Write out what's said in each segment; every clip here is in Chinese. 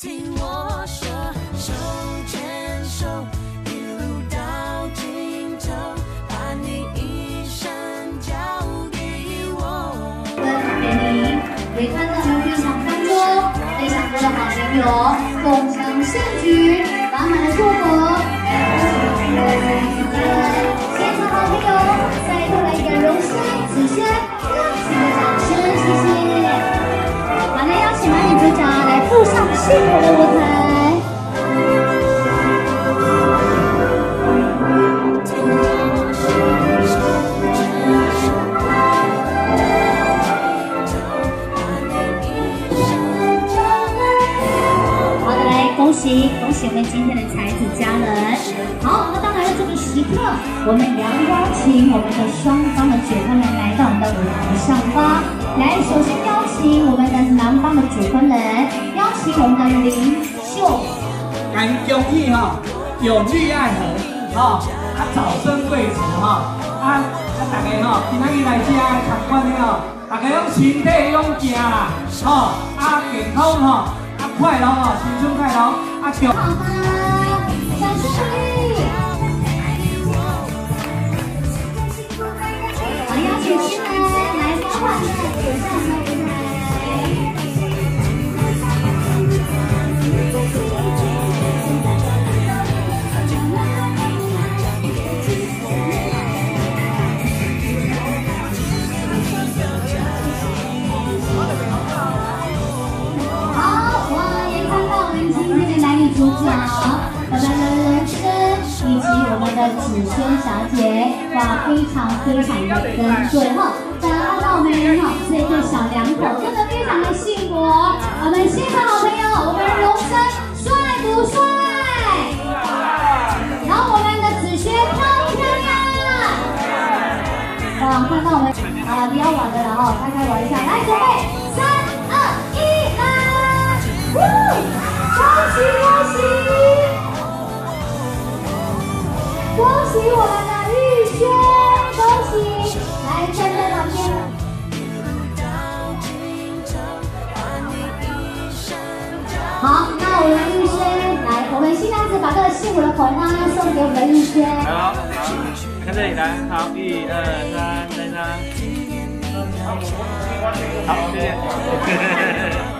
听我说，手牵手，一路到尽头，把你一生交给我。给您也看到您非常餐桌，非常多的好朋友共襄盛举，满满的祝福。恭喜我们的家人，现场好朋友，再度来一个荣升子轩，幸福的舞台。好的，来恭喜恭喜我们今天的才子佳人。好，那当然这个时刻，我们也要邀请我们的双方的主婚人来到我们的舞台上方。来，首先邀请我们的男方的主婚人，邀请我们的林秀。咱恭喜吼，永浴爱河吼，啊早生贵子吼，啊啊大家吼，今仔日来遮参观的吼，大家拢身体勇健啦，吼啊健康吼，啊快乐吼，青春快乐，啊中。好的，掌声鼓励。好，邀请新人来交换在左上的舞好，我们的人生以及我们的子萱小姐，哇，非常非常的跟对哈。大家看到没有？这对小两口真的非常的幸福。我们现场好朋友，我们荣生帅不帅？然后我们的子萱漂不漂亮？哇，看到我们啊，比较晚的了哈，开开玩笑，来准备，三恭喜，我们的玉轩，恭喜，来站在旁边。好，那我们玉轩来，我们新娘子把这个幸福的红花送给我们的玉轩。好，好看这里来，好，一二三，再三，好，谢谢。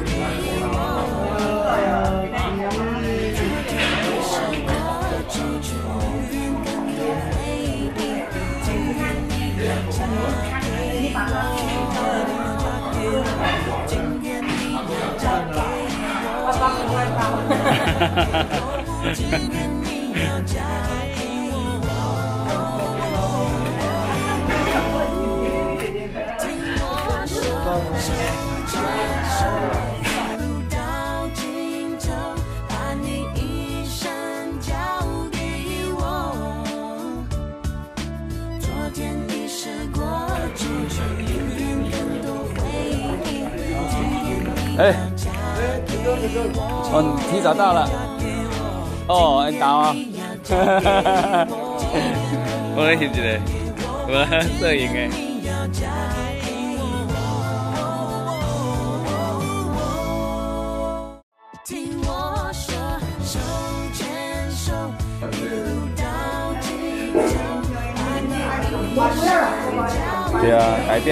哎，哦，你提早到了。哦，你到啊。我来翕一个，我摄影的。听我说，手牵手，一路到尽头，把你一生交对啊，代表，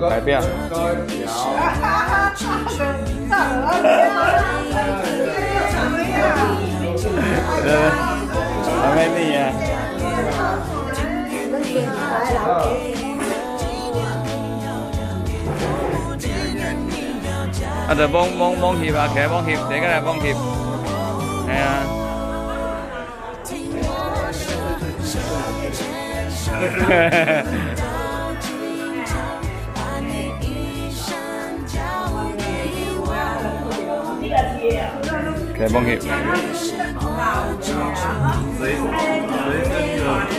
代表。呃，还没你啊。啊，就摸摸摸翕啊，起来摸翕，坐下来摸翕。来摸翕。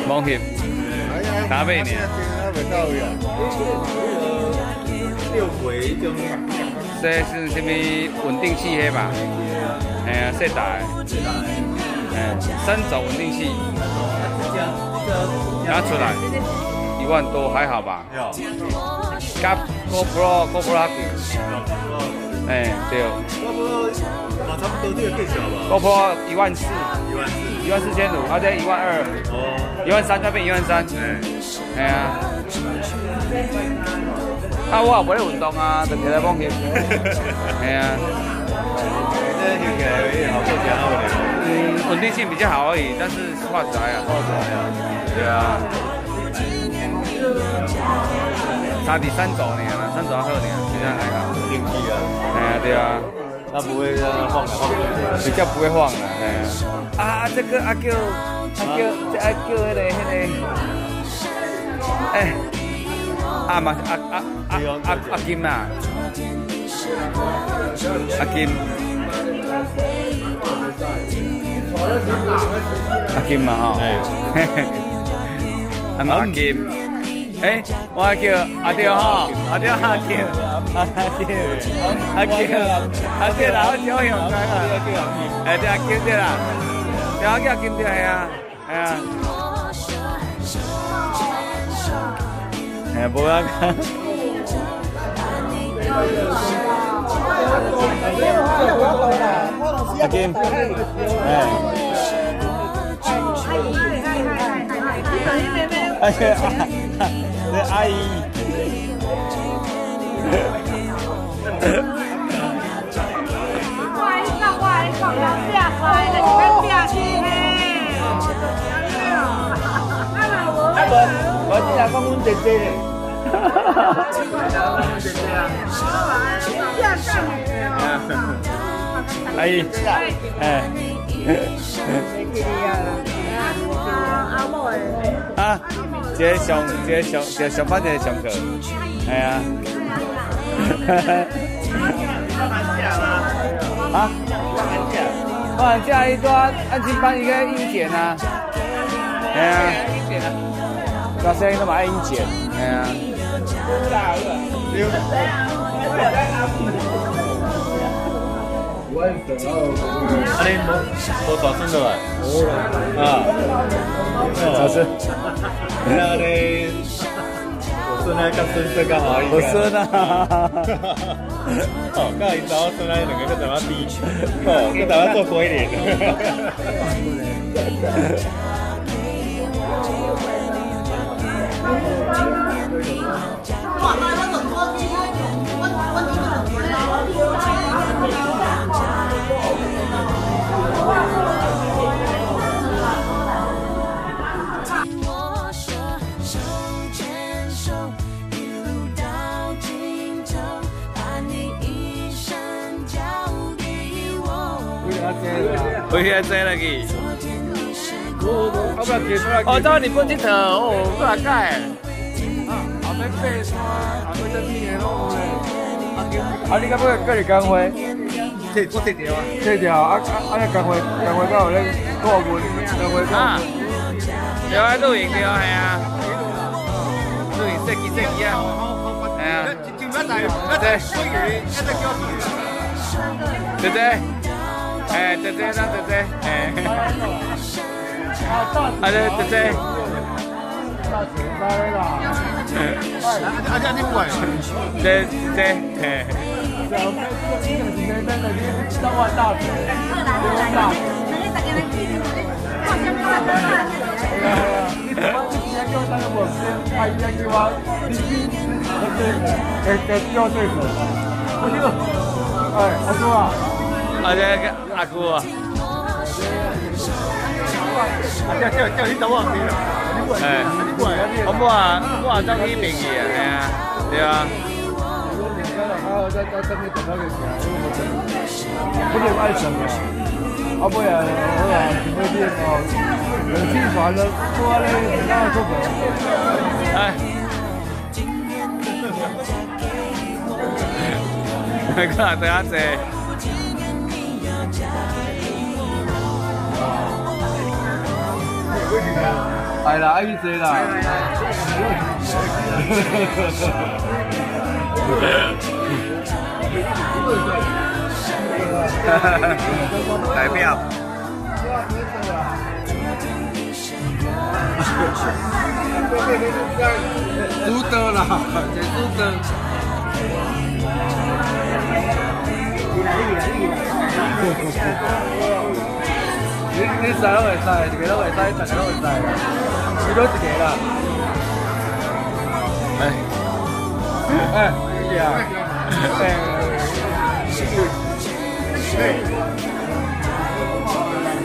摸翕。打背呢，还袂到位啊。六回种，这是什么稳定器黑吧？哎呀，色打的，哎，三轴稳定器，拿出来一万多，还好吧？要，加 GoPro 哎，对哦差不多，嘛差不多这个更小吧，，GoPro 一万四，一万四。一万四千五，而且一万二，哦，一万三再变一万三，哎，哎呀，啊，我也不咧运动啊，就摕来放去，哎呀。这听起来也好过钱好嘞。嗯，稳定性比较好而已，但是画质还好。哦，对呀。对啊，差第三轴呢，三轴好呢，其他还好。定期啊，哎。呀，对啊，它不会让它晃来晃去。比较不会晃了。哎呀，啊，这个阿舅，阿舅，这阿舅那个那个，哎，啊嘛，阿阿阿阿阿金呐，阿金。阿金嘛吼，阿金，诶，我叫阿廖吼，阿廖阿金，阿金，阿金，阿金啦，我叫用讲啊，诶，对阿金对啦，对我叫阿金对系啊，系啊，诶，无啊讲。阿金，哎。哎，阿姨，要变快的，你们变去嘿。啊啦，我我只来讲阮姐姐咧。变上来阿姨，哎，阿某的，啊，这个上，这个上，这个上班这个上课，哎呀，啊，我寒假伊段安亲班一个英检啊，哎呀，大声音都嘛爱英检，哎呀，啊，你无无大孙了吧？无啦。啊。老师，那你，我孙仔甲孙孙刚好一我孙啊，哦，甲因查某孙仔两个搁在那比，哦，搁在那做鬼脸。我回去坐了去。昨天你是过哦，当你不记得哦，我来改。后面爬山，后面真咩咯？啊，你敢要跟你讲话？这我这条啊，这条啊啊啊！你赶快赶快到那过文，赶快到啊，对啊，露营对啊，系啊，露营设计设计啊，系啊，就那台，那台鬼脸，那台叫姐姐，哎，姐姐，姐姐，哎，啊，对，姐姐，啊，这你管？姐姐，嘿，上万大学，大学。你怎么之前叫那个我先拍一下给我，你你给给叫对手，我就哎，阿叔啊，啊，这个阿姑啊，啊，叫叫叫你找我去，哎，你管啊你？我啊，我啊走去名义啊，系啊，对啊，还有在在这边等那个钱，不是爱省啊。啊不然，我啊，准备练哦，冷气团了，多嘞，那做不。哎，看下等下坐。来啦，爱去坐啦。代表。拄到啦，这拄到。你你使都会使，一个都会使，大家都会使，你多一个啦。哎，哎，你啊，哎，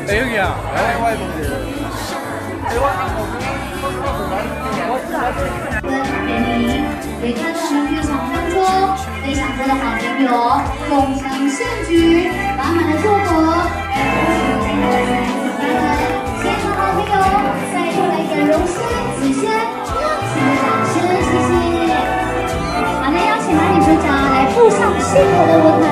哎，有啊，来，我问你，哎，我我跟联名，也看到我们剧场当中非常多的好朋友共襄盛举，满满的祝福。再度来给荣轩、子轩热情的掌声，谢谢。好，那邀请男女主角来步上幸福的舞台。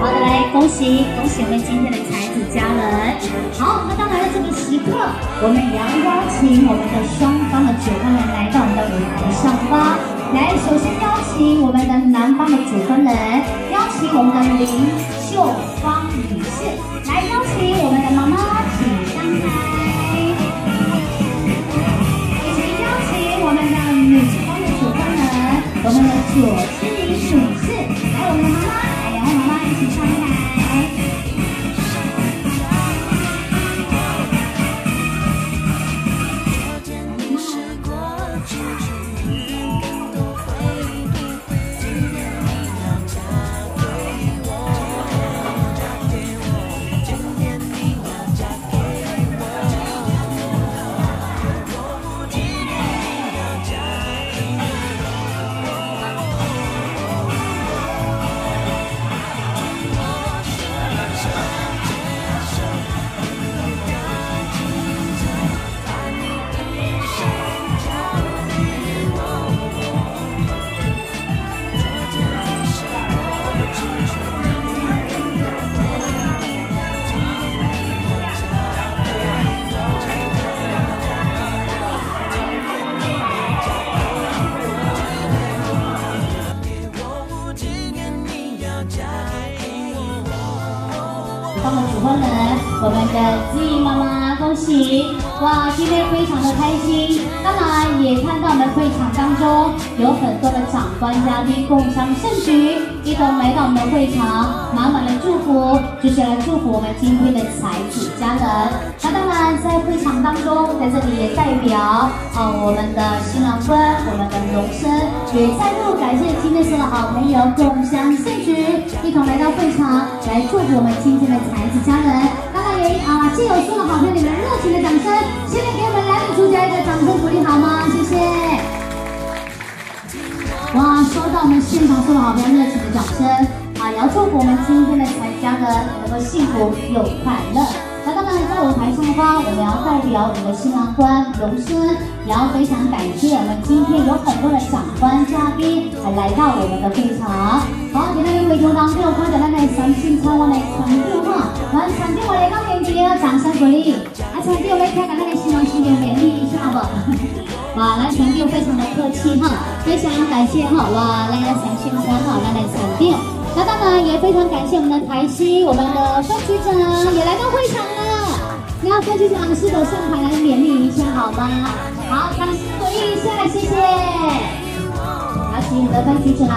好的，来恭喜恭喜我们今天的才子佳人。好，那当然了，这个时刻我们也要邀请我们的双主婚人来到我们的舞台上方。来，首先邀请我们的男方的主婚人，邀请我们的林秀芳女士，来邀请我们的妈妈请上台，以及邀请我们的女方的主婚人，我们的主嘉宾共襄盛举，一同来到我们的会场，满满的祝福，就是来祝福我们今天的才子佳人。那当然在会场当中，在这里也代表啊我们的新郎官，我们的荣生，也再度感谢今天所有的好朋友共襄盛举，一同来到会场来祝福我们今天的才子佳人。当然也啊，借由所有的好朋友你们热情的掌声，现在给我们男女主角一个掌声鼓励好吗？谢谢。哇，收到我们现场所有好朋友热情的掌声啊！也要祝福我们今天的才家人能够幸福又快乐。那当然，在舞台上方，我们要代表我们的新郎官荣生，也要非常感谢我们今天有很多的长官嘉宾还来到我们的会场。好，今天的会场当中，看到咱的三星超我的场长哈，咱场长我来到面前，掌声鼓励。啊，场长来看看咱的新郎新娘勉励一下吧。哇，来场长非常的客气哈，非常感谢哈，哇，来来三星官哈，来来场长。那当然也非常感谢我们的台西，我们的分局长也来到会场了。那分局长是否上台来勉励一下好吗？好，掌声鼓励一下，谢谢。有请我们的分局长。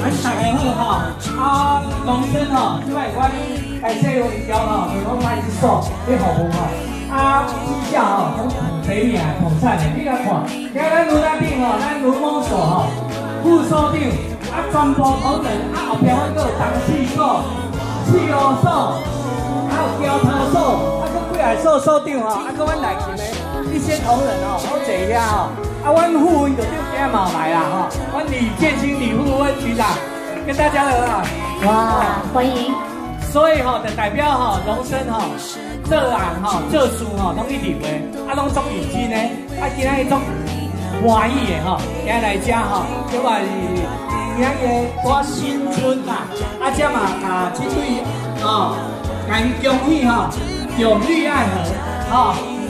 咱大家好哈，啊，农村吼，即摆阮台西有一条吼，就讲派出所去服务吼，啊，绩效吼，拢第一名统产的，你来看，今咱卢大顶吼，咱卢某所吼，副所长，啊，全部同仁，啊，后壁还佫有东四所、四五所，还有交通所，啊，佫几个所所长吼，啊，佫阮内勤的一些同仁吼，好坐遐吼。啊，阮副委就对今日嘛来啦吼，阮李建清李副阮局长跟大家好啊。哇，欢迎。所以吼、就代表吼、荣升吼、做案吼、做事吼，拢一流的，啊，拢足认真嘞，啊，今仔日足欢喜的吼，今日来遮吼，即话是今仔日我新春啦，啊，遮嘛啊即对哦，甲因恭喜吼，永浴爱河吼，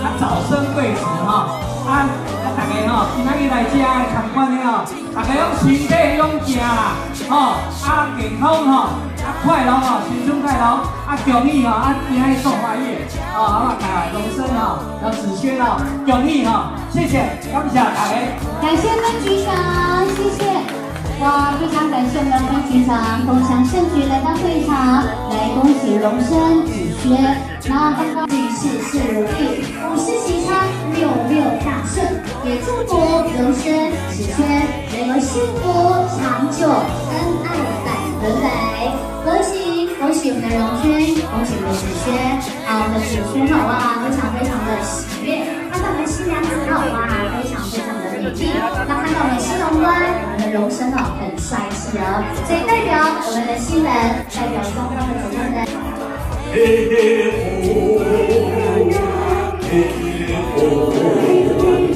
啊，早生贵子吼，啊，啊，大家吼，今仔日来遮参观的吼，大家拢身体勇健啦，吼，啊，健康吼。啊，快乐哦，新春快乐！啊，恭喜哦，啊，今天送花叶哦，啊，大家龙生哦，要子轩哦，恭喜哦，谢谢，感谢大家。感谢分局长，谢谢。哇，非常感谢我们的分局长共享盛举来到会场，来恭喜荣升、子轩。然后刚刚女士是如意，五事喜昌，也祝福荣升、子轩能够幸福长久，恩爱百分百。恭喜恭喜我们的荣轩，恭喜我们的子轩，啊，我们的子轩好哇，非常非常的喜悦，看到我们新娘子好哇，非常非常的美丽。那看到我们新郎官，我们的荣升哦，很帅气哦，所以代表我们的新人，代表双方的主持人。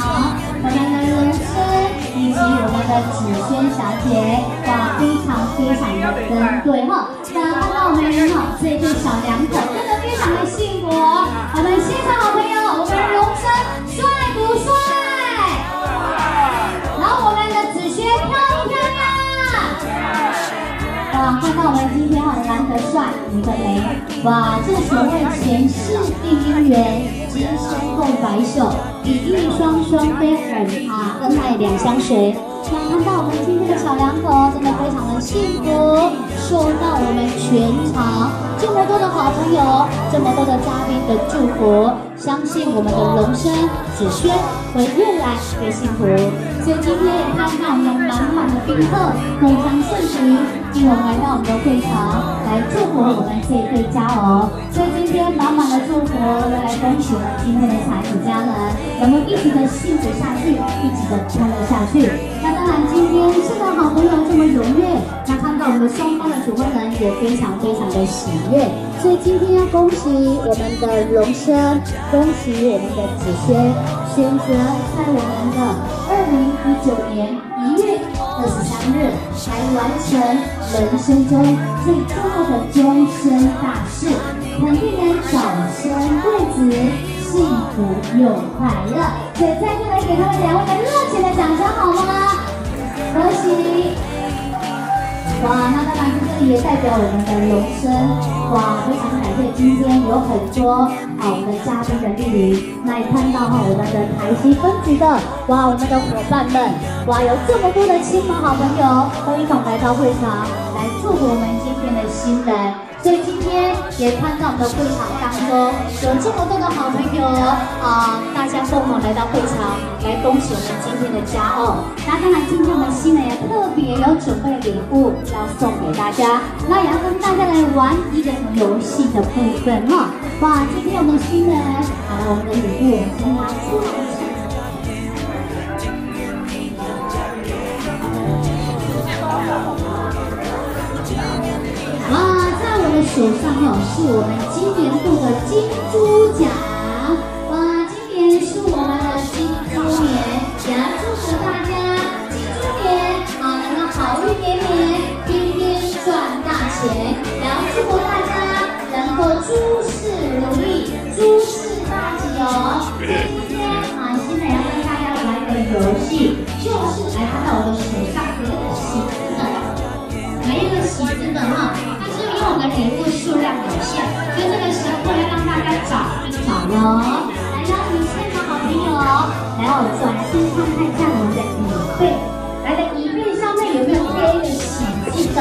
好，我们的荣升以及我们的子轩小姐，哇，非常非常的登对哈。那看到我们哈这对小两口，真的非常的幸福哦。我们现场好朋友，我们荣升帅不帅？然后我们的子轩漂不漂亮？哇，看到我们今天哈难得帅，一个美，哇，这所谓前世定姻缘，今生共白首，比翼双双飞耳啊，恩爱两相随。那看到我们今天的小两口，真的非常的幸福，受到我们全场这么多的好朋友，这么多的嘉宾的祝福，相信我们的龙升、子轩会越来越幸福。所以今天也看到我们满满的宾客，非常盛举，一同来到我们的会场，来祝福我们这一对佳偶。所以今天满满的祝福，要来恭喜我们今天的才子佳人，能够一直的幸福下去，一直的快乐下去。那当然，今天四个好朋友这么踊跃，那看到我们双方的主婚人也非常非常的喜悦。所以今天要恭喜我们的荣升，恭喜我们的子轩，选择在我们的二零一九年二十三日来完成人生中最重要的终身大事，肯定能早生贵子，幸福又快乐。所以再次来给他们两位的热情的掌声好吗？恭喜！哇，那当然这里也代表我们的荣升，哇，非常感谢今天有很多啊我们的嘉宾的莅临，那也看到哈我们的台西分局的哇我们的伙伴们，哇有这么多的亲朋好朋友都一同来到会场来祝福我们今天的新人。所以今天也看到我们的会场当中有这么多的好朋友啊、大家共同来到会场来恭喜我们今天的佳偶。那当然，今天我们新人也特别有准备礼物要送给大家，那也要跟大家来玩一个游戏的部分哈。哇，今天我们新人啊，我们的礼物我们手上哦，是我们今年度的金猪奖。哇，今年是我们的金猪年，也要祝福大家金猪年啊能够好运连连，天天赚大钱。也要祝福大家能够诸事如意，诸事大吉哦。今天啊，现在要跟大家玩的游戏，就是来看到我的手上这个喜字本。每一个喜字本哈，我们的礼物数量有限，所以这个时候会让大家找一找喽。来邀请现场好朋友，来我转身看看一下我们的椅背，来的椅背上面有没有贴一个喜字的？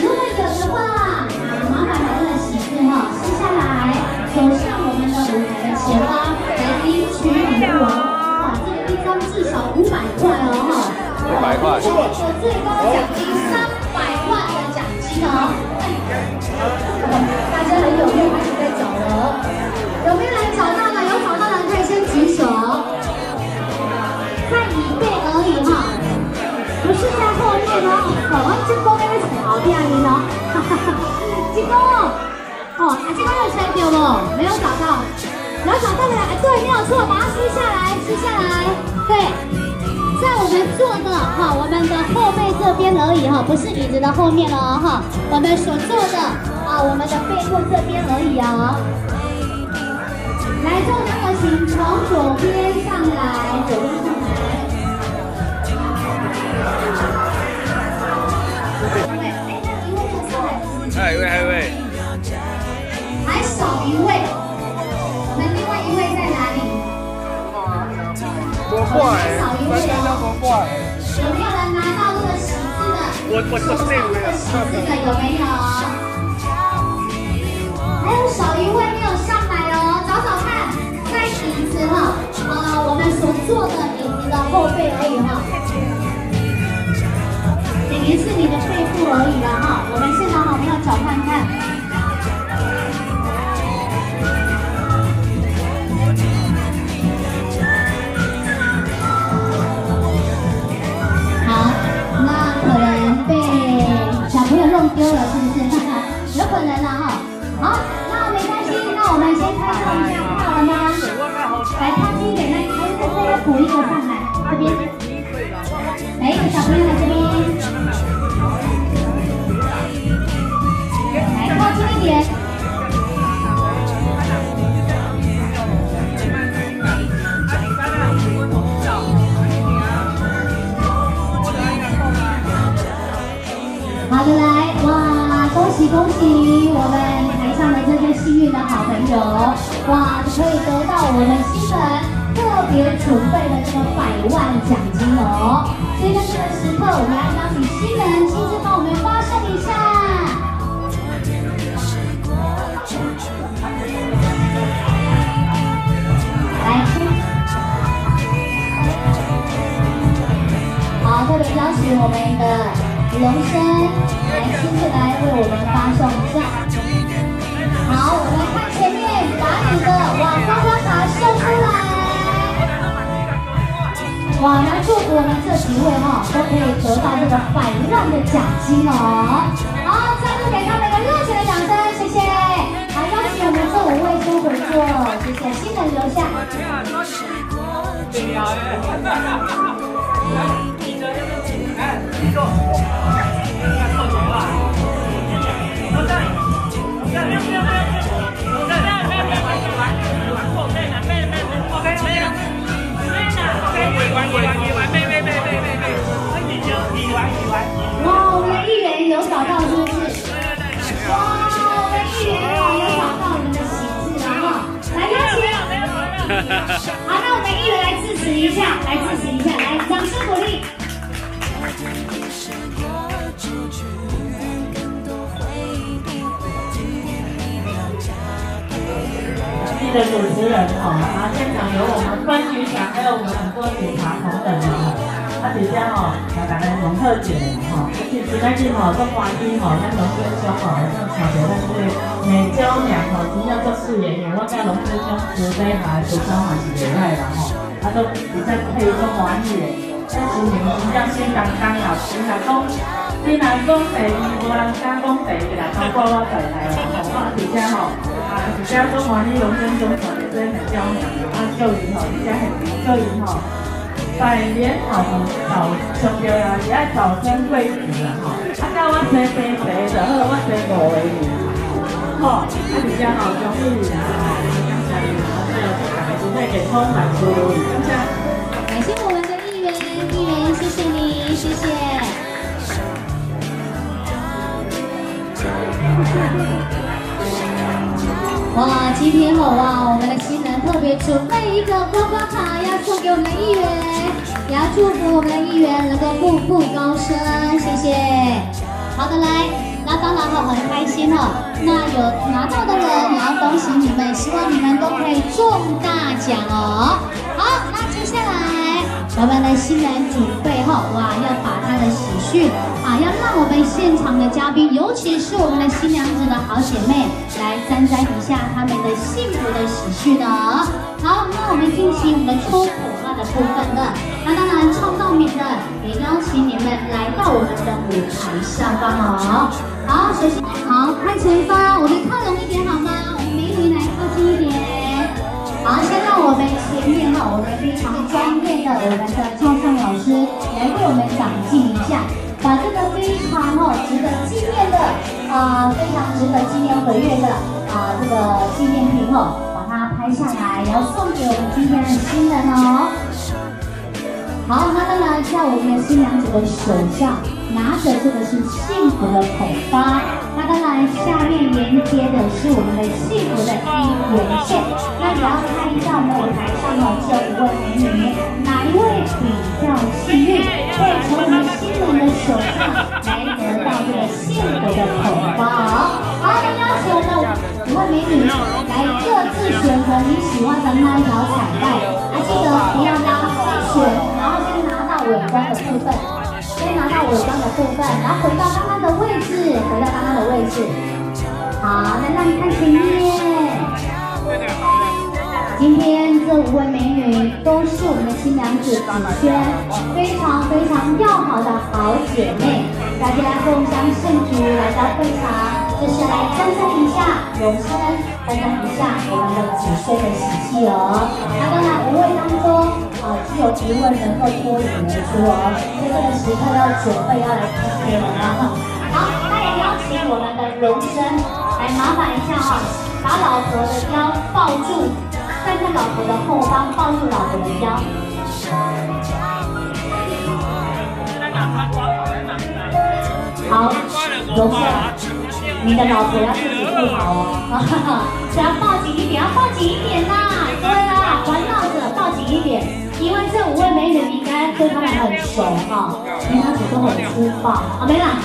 如果有的话，麻烦把这个喜字哈撕下来，走上我们的舞台的前方来领取礼物哦。哇，这个一张至少五百块哦哈。五百块获得最高奖金三很踊跃，开始在找了。有没有人找到的？有找到的可以先举手。看椅背而已哈，不是在后面哦。哦，这公那边踩好漂亮哦。哈哈哈，这公哦，哦，啊，这公有猜丢不？没有找到。有找到的，哎，对，没有错，把它撕下来，撕下来，对。在我们坐的哈，我们的后背这边而已哈，不是椅子的后面哦哈，我们所坐的啊，我们的背部这边而已哦。来，众朋友请从左边上来，左边上来。位，哎，那一位就上来，还有一位，还有一位，还少一位，我们另外一位在哪里？多怪，三三张多怪。有没有人拿到这个喜字的？我我我是那位啊。喜字的有没有？小鱼会没有上来哦，找找看，在椅子哈，啊，我们所坐的椅子的后背而已哈，等于是你的背部而已了哈。我们现场好朋友找看看。好，那可能被小朋友弄丢了是，再要补一个上来，这边。每一个小朋友来这边。来，靠近一点。好的，来哇！恭喜恭喜我们台上的这些幸运的好朋友，哇，可以得到我们新粉特别准备了这个百万奖金哦。所以在这个时刻，我们要邀请新人亲自帮我们发送一下。来，好，特别邀请我们的龙生来亲自来为我们发送一下。好，我们看前面，把你的哇刮刮卡秀出来。哇，来祝福我们这几位哈、都可以得到这个百万的奖金哦。好，再次给他们一个热情的掌声，谢谢。好，恭喜我们这五位先回座，谢谢，新人留下。哇，我们的艺人有找到是不是？哇，我们艺人哦有找到我们的喜字了哈，来邀请。好，那我们艺人来支持一下，来支持一下，来掌声鼓励。的主持人哦，然后现场有我们分局长，还有我们很多警察同等的哈。啊，直接哦，来大家龙特姐哈，而且今仔日吼，做欢喜吼，咱龙师兄吼，像瞧着咱这个美娇娘吼，真正做事业的，我甲龙师兄私底下的互相嘛是袂歹啦吼，啊都实在配做欢喜的，咱新年真正新刚刚啊，新来讲，新人讲第二，无人敢讲第一啦，包括我在内啦，吼，我而且吼，而且中华你荣升中传的这很骄傲，啊，教育吼，而且很教育吼，百年好早上着啊，是爱早生贵子啦，吼，啊，叫我生生生就好，我生五个年，吼，啊，而且吼，恭喜你啦，感谢你，还有大家身体健康万事如意，感谢。感谢我们的议员，议员谢谢你，谢谢。哇，今天好哇，我们的新人特别准备一个刮刮卡，要送给我们的议员，也要祝福我们的议员能够步步高升，谢谢。好的，来，那当然哈，很开心哦。那有拿到的人，也要恭喜你们，希望你们都可以中大奖哦。好，那接下来我们的新人准备哈，哇，要把他的喜讯啊，要让我们现场的嘉宾，尤其是我们的新娘子的好姐妹，来沾沾一下他们的幸福的喜讯哦。好，那我们进行我们抽口号的部分了。那当然，创造名的也邀请你们来到我们的舞台上方哦。好，首先好看前方，我们靠拢一点好吗？我们美女来靠近一点。好，先让我们前面哈，我们非常专业的我们的唱唱老师来为我们掌镜一下，把这个非常哦值得纪念的啊、非常值得纪念回月的啊、这个纪念品哦，把它拍下来，然后送给我们今天的新人哦。好，那当然在我们的新娘子的手上拿着这个是幸福的口花，那当然下面连接的是我们的幸福的姻缘线。那也要看一下我们舞台上的这五位美女，哪一位比较幸运，会从我们新人的手上来得到这个幸福的口花哦。好，那邀请我们五位美女来各自选择你喜欢的那一条彩带，啊，记得不要当先选，然后先拿到尾端的部分，先拿到尾端的部分，然后回到刚刚的位置，回到刚刚的位置。好，那让你看前面。今天这五位美女都是我们的新娘子子萱，非常非常要好的好姐妹，大家共襄盛举来到会场，就是来沾沾一下荣升，沾沾一下我们的子萱的喜气哦。那当然五位当中，啊，只有一位能够脱颖而出哦，在这个时刻要准备要来 PK 了啊。好，那也邀请我们的荣升来麻烦一下哈、把老婆的腰抱住。站在老婆的后方，抱住老婆的腰。好，荣盛，你的老婆要自己顾好哦，只要抱紧一点，要抱紧一点啦。对啦，环绕着抱紧一点，因为这五位美女应该对他们很熟哈，因为她们都很粗暴啊，没啦，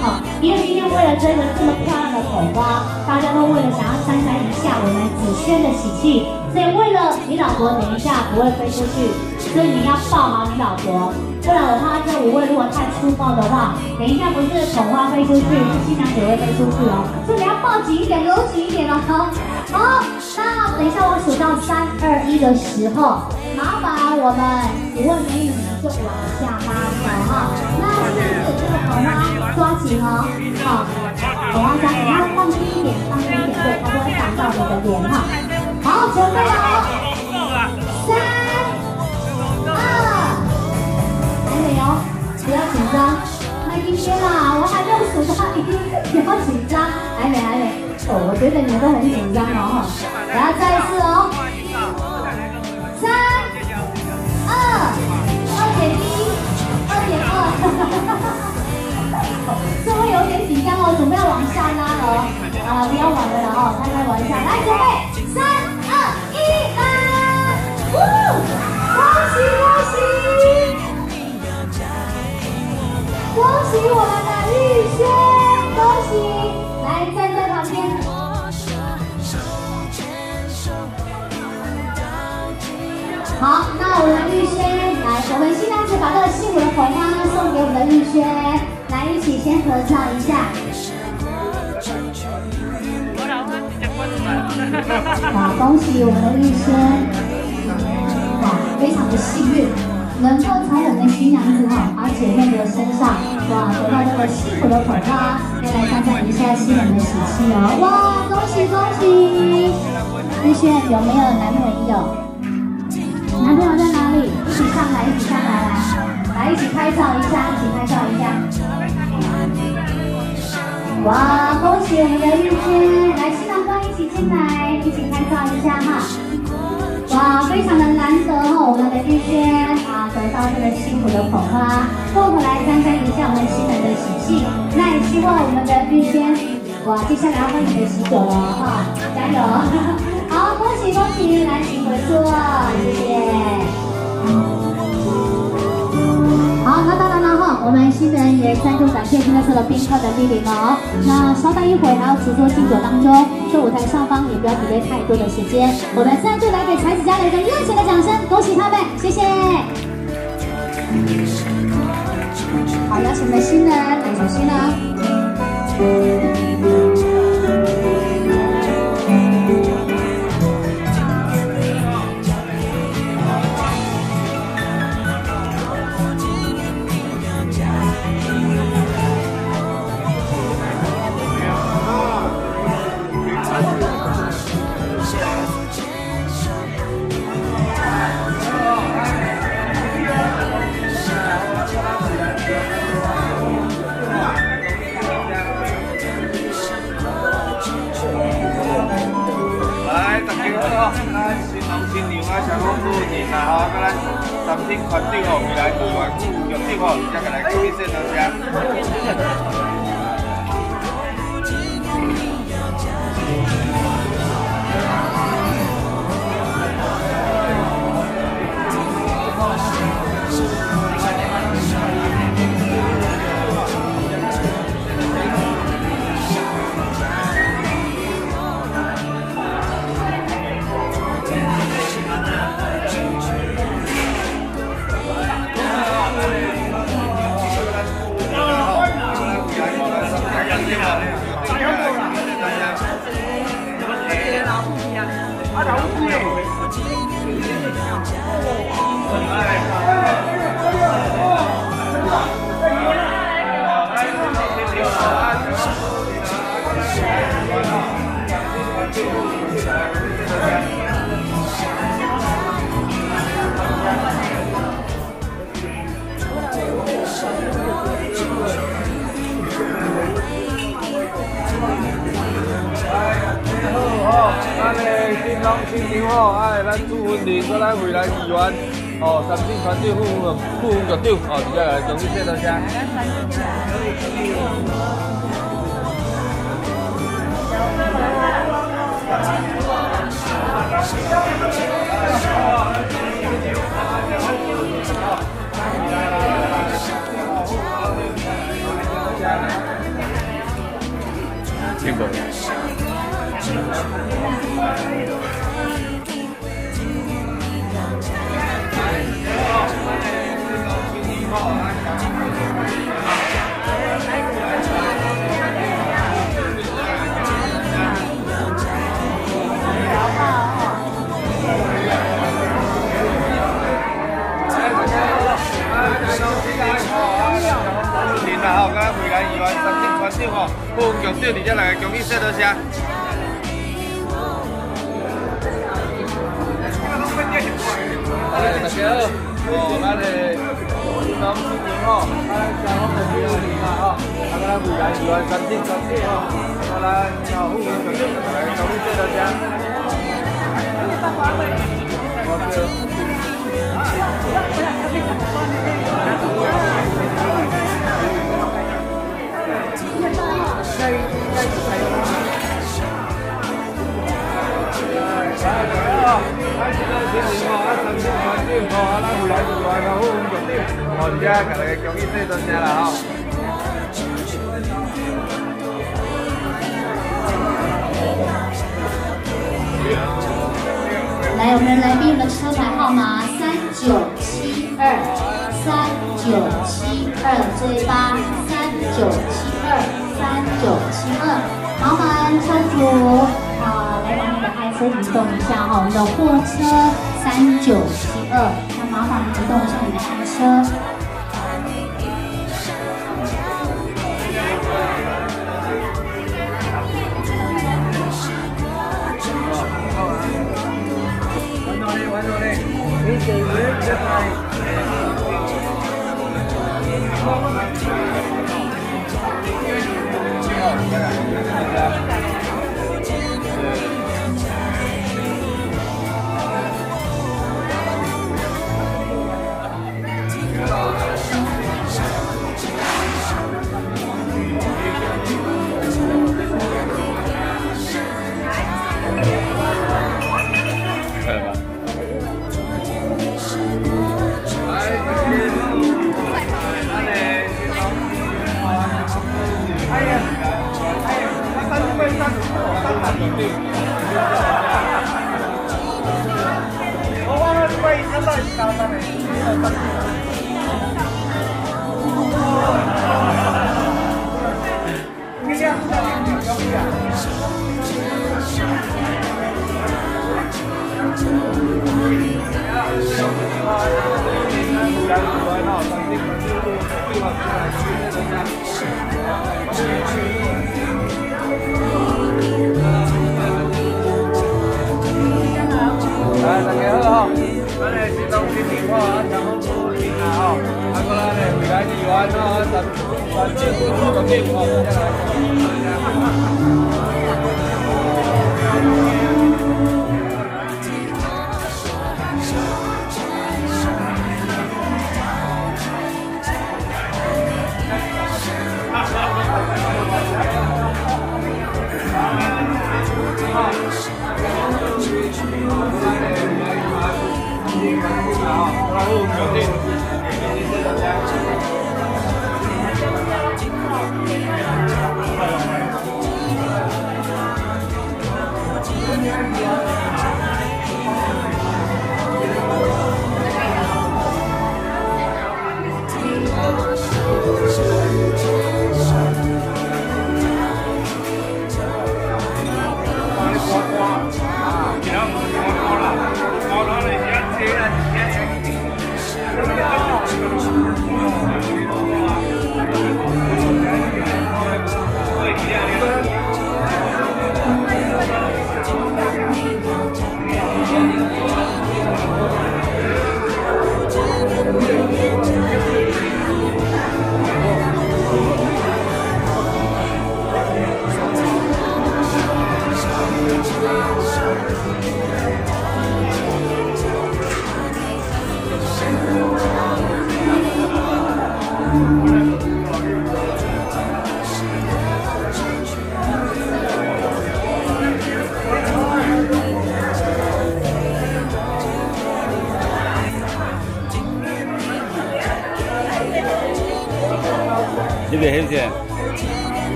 好，因为今天为了这个这么漂亮的口花，大家都为了想要沾沾一下我们子萱的喜气，所以为了你老婆等一下不会飞出去，所以你要抱好你老婆，不然我怕这五位如果太粗暴的话，等一下不是捧花飞出去，是新娘子会飞出去哦，所以你要抱紧一点，搂紧一点哦。好，那等一下我数到三二一的时候，麻烦我们五位美女就往下拉手哈，那是不是这个捧花抓紧哦？好，口花抓紧，然后放低一点，放低一点，对，它不会挡到你的脸哈。好，准备了不要紧张，那一天啦，我还没有数到一，不要紧张，还没还没。哦，我觉得你们都很紧张哦，哈。然后再一次哦，三二二点一，二点二，这会有点紧张哦，准备要往下拉了哦，啊，不要往了了哦，开开玩笑，来准备，三二一，拉，呜，恭喜恭喜！恭喜我们的玉轩，恭喜！来站在旁边。好，那我们的玉轩，来，我们新娘子把这个幸福的红花呢送给我们的玉轩，来一起先合唱一下。好，恭喜我们的玉轩，哇，非常的幸运，能够从我们的新娘子哈，把姐妹的身上哇得到这个幸福的捧花，要来看看一下新人的喜气哦。哇，恭喜恭喜！日轩有没有男朋友？男朋友在哪里？一起上来，一起上来，来，来一起拍照一下，一起拍照一下。哇，恭喜我们的玉轩！来，新郎官一起进来，一起拍照一下哈。哇，非常的难得哈，我们的玉轩啊，得到这个幸福的捧花，共同来沾沾一下我们新人的喜气。那也希望我们的玉轩，哇，接下来要喝你的喜酒了哈，加油！好，恭喜恭喜，来请回座，谢谢。好，那当然了哈，我们新人也再度感谢今天所有宾客的莅临哦。那稍待一会还要直播敬酒当中，这舞台上方也不要准备太多的时间，我们现在就来给才子家来一个热情的掌声，恭喜他们，谢谢。好，邀请我们的新人，来小心了。新郎新娘啊，想好祝年啦吼，甲咱三厅团长吼，未来台湾副局长吼，才甲来恭喜新郎声。好，咱的新郎新娘吼，哎，咱朱文玲，搁咱未来议员，哦，三厅团长、副副副局长，哦，直接来恭喜新郎声。听过。年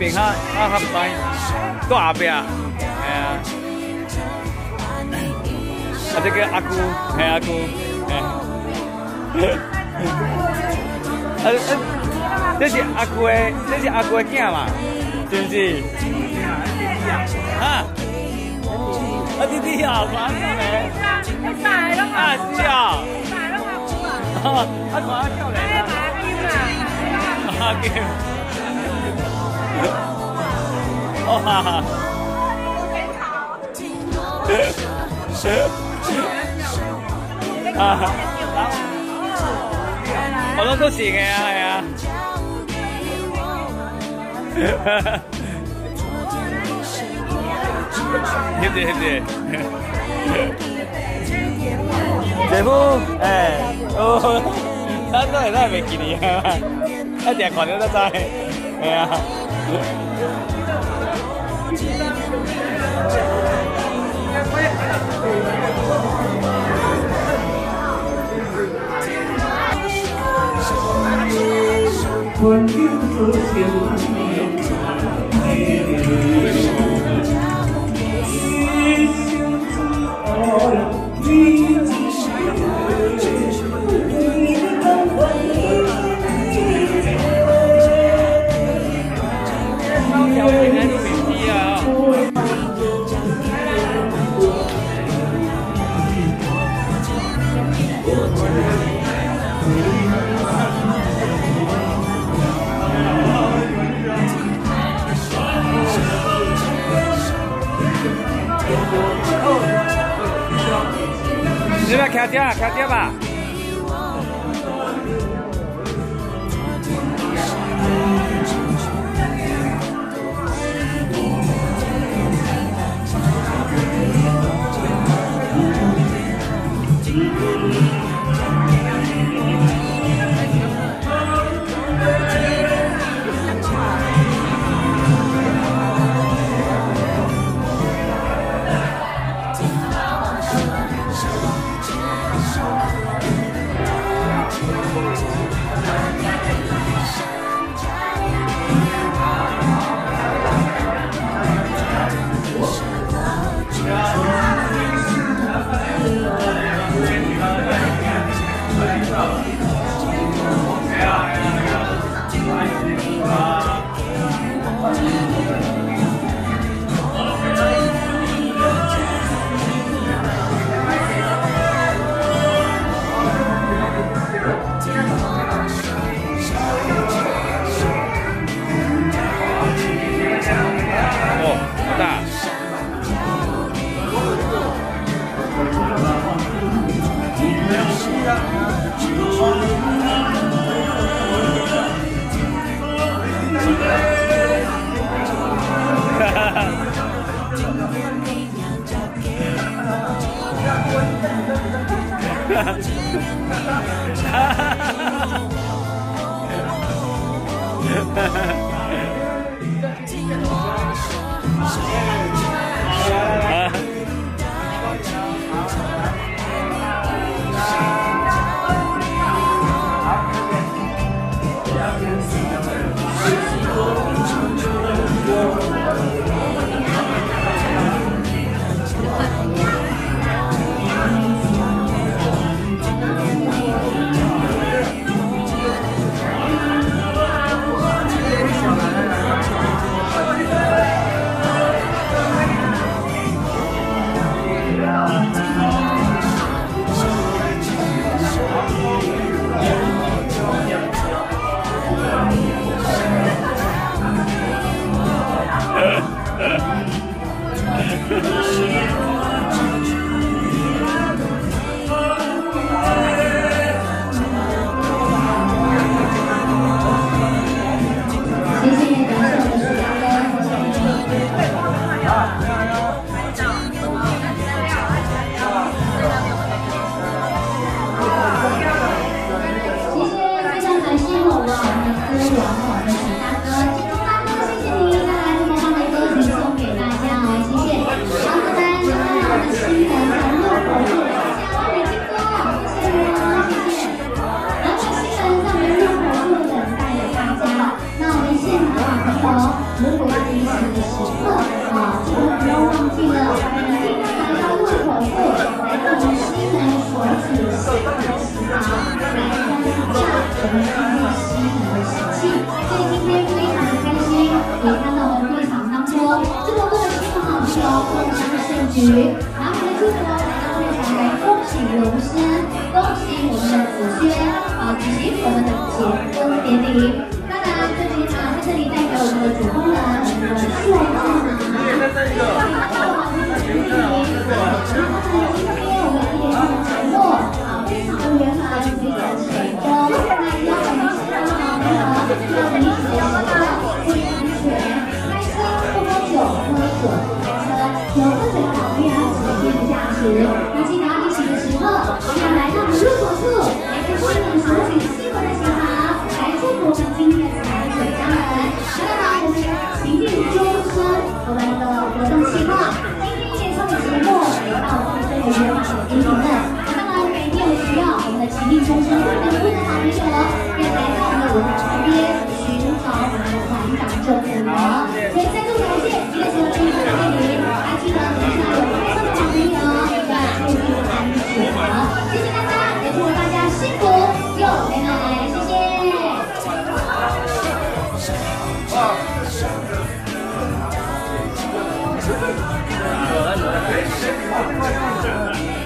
边迄边较较较歹，搁后壁，系啊，啊这个阿姑，系阿姑，啊啊，这是阿姑的，这是阿姑的囝嘛，是不是？啊！啊弟弟啊，看到没？啊是啊，啊看到叫嘞。啊给。哇！啊！我拢都是嘅啊，係啊。谢谢。谢谢。姐夫，哎，哦，咱都系都系未见你啊，一定看到得知，系啊。When you look in my eyes, all 开电，开电吧。Yeah. 局，麻烦的助手来到舞台，恭喜荣升，恭喜我们的子轩，好、啊，举行我们的结婚典礼。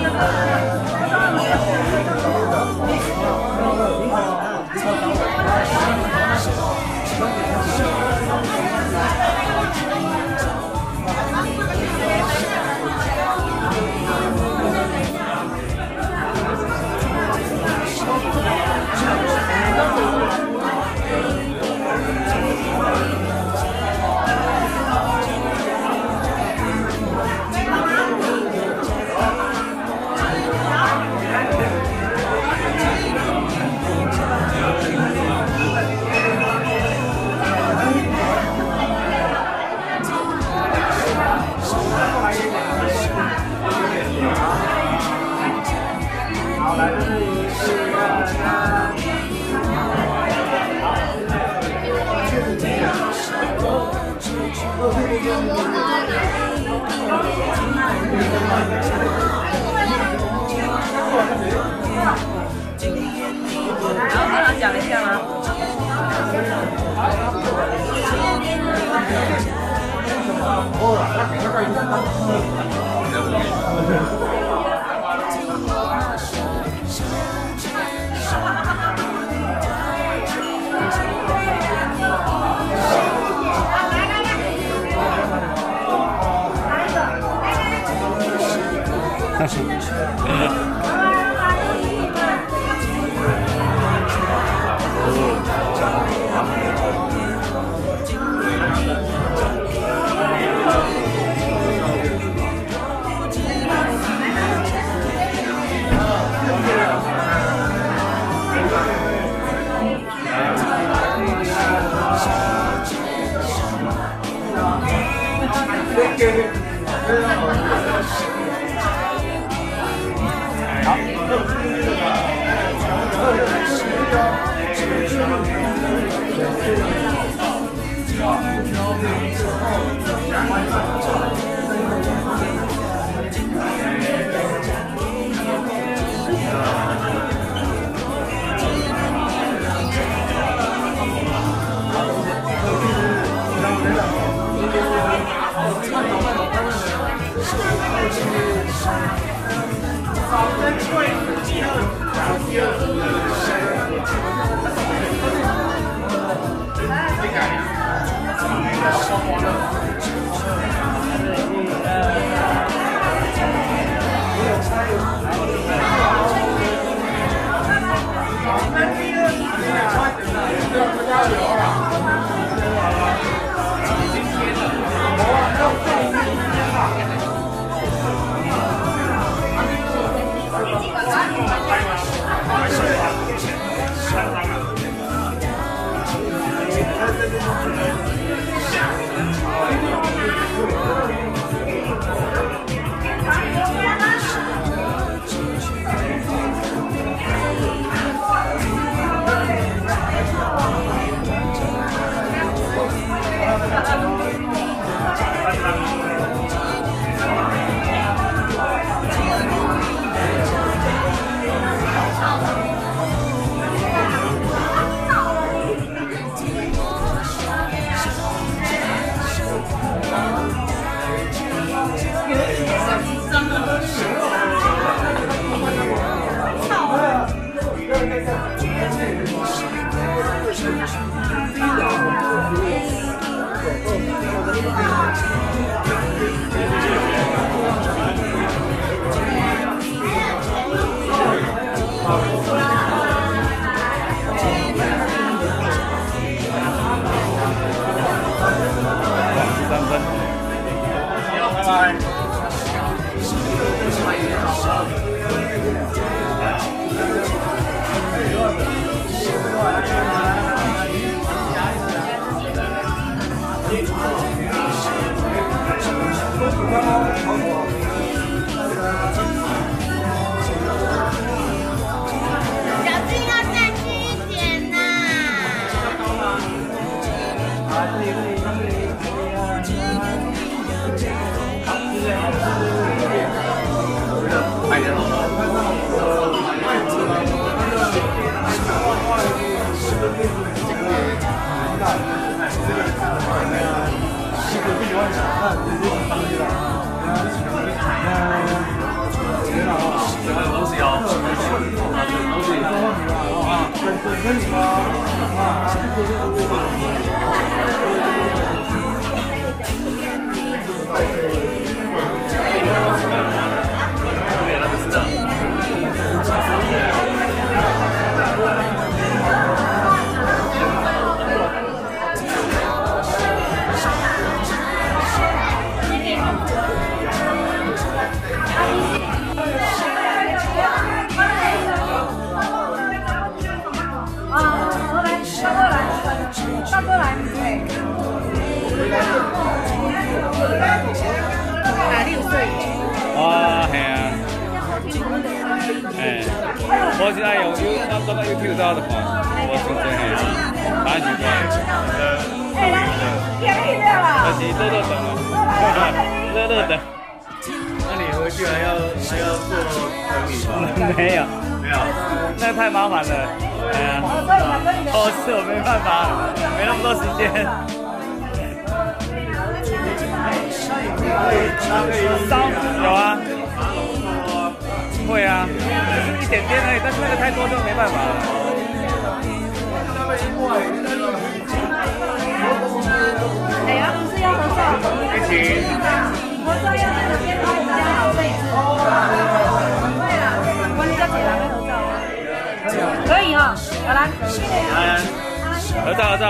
然啊来来来！来一个，来来来！我的每一天都只想 So. 还要还要做整理吗？没有，没有。那太麻烦了。哎呀，哦，是我没办法，没那么多时间。烧有啊，会啊，就是一点点而已，但是那个太多就没办法了。哎呀，不是要合照，一起。合照要那个边拍比较好位置。对啦，我那个姐来合照。可以哈，好来。合照合照。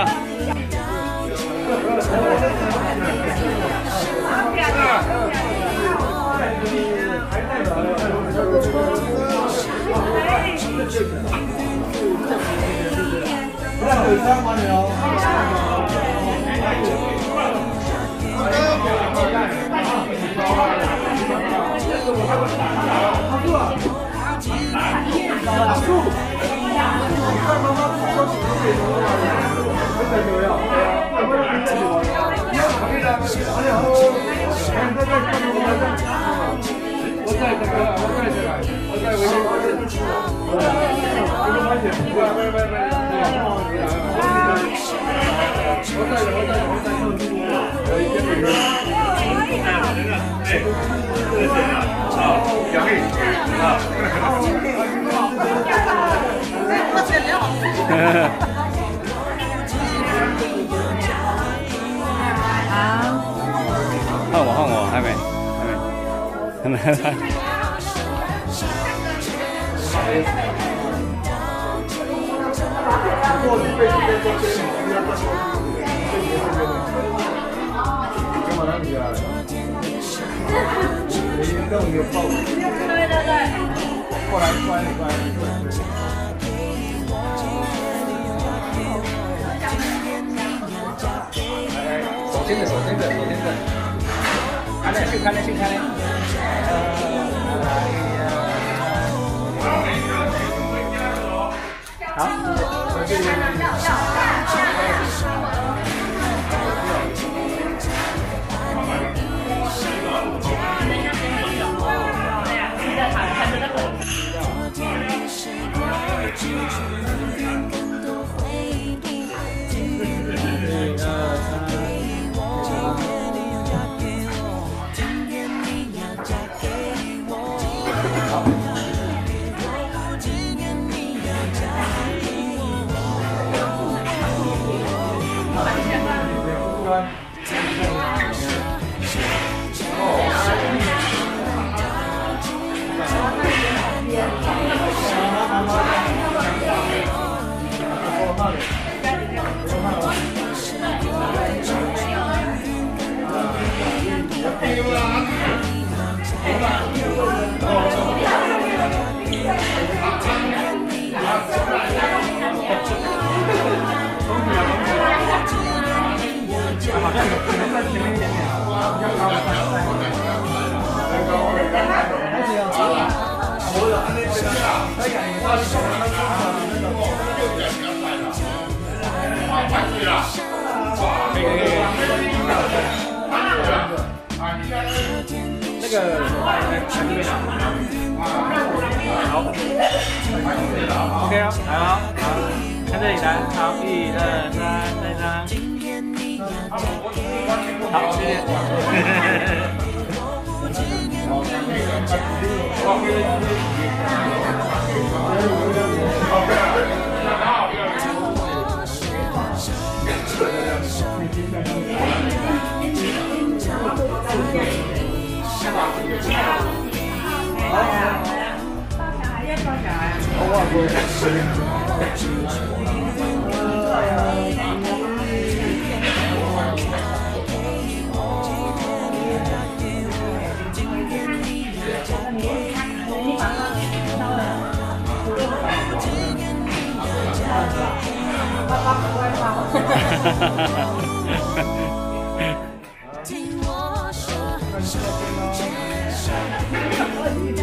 不要腿伤管你哦。我再这个，我再这个，我再回去。这个关系，不要不要不要不要。我再我再我再我一天好，杨丽，换我换我，还没。还没。还没。嘛让你啊？你弄有泡。对对对。过来过来过来。手牵着手牵着手牵着，看那去看那去看那。好。that you 好，OK 啊，来啊，好，看这里来，好，一二三，再张，好 哦哦哦哦哦听我说手牵不你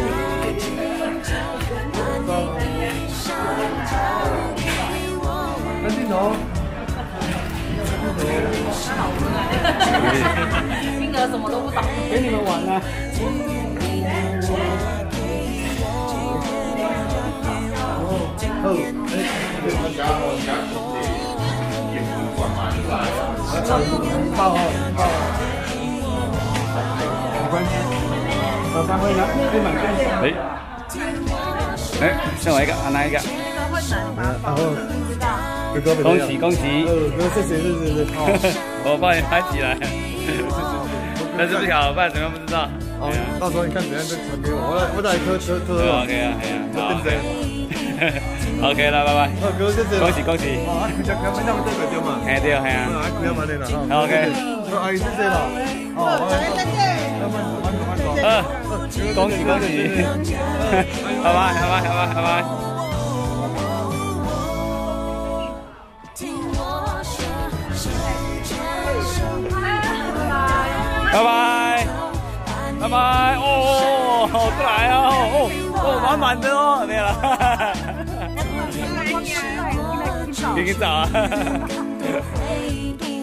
哦，报哦。没关系，我发挥了，可以满分。哎，哎，剩我一个，啊，拿一个，恭喜恭喜，谢谢谢谢谢谢。我帮你拍起来。但是不晓得，不然怎么不知道？好，到时候你看怎样再传给我，我我来科科科。对，OK 啊，可以啊，好。OK 啦，拜拜。哦，哥谢谢。恭喜恭喜。哦，啊，就看没那么这个对嘛？哎对，哎啊。啊，不要嘛的啦哈。OK。哦，阿姨谢谢了。哦。嗯，恭喜恭喜。拜拜拜拜拜拜拜拜。听我说，手牵手，拜拜，拜拜哦，过来哦，哦哦，满满的哦，没有了，给你早啊！